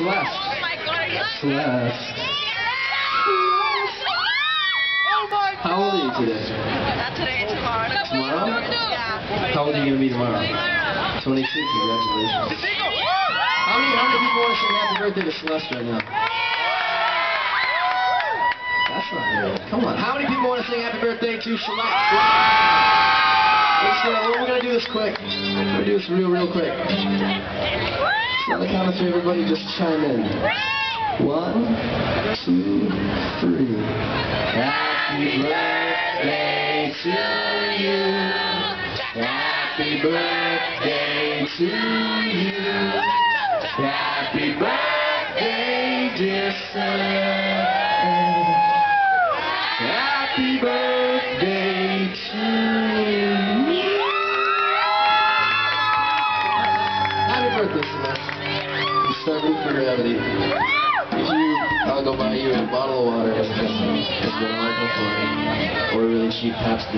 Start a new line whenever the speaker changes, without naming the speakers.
Celeste.
Oh my god, are you
Celeste. How old are you today?
Not today, tomorrow.
Tomorrow?
Yeah.
How old are you going to be tomorrow? 26. Congratulations. How many, how many people want to sing happy birthday to Celeste right now? That's not real. Come on. How many people want to sing happy birthday to Celeste? Let's, uh, we're going to do this quick. We're going to do this real, real quick. On the count of three, everybody just chime in. One, two, three. Happy birthday to you. Happy birthday to you. Happy birthday, dear son. Happy birthday to you. Happy birthday, Celeste. You start for gravity. If you, I'll go buy you a bottle of water. It's been a. Or a really cheap Pabst.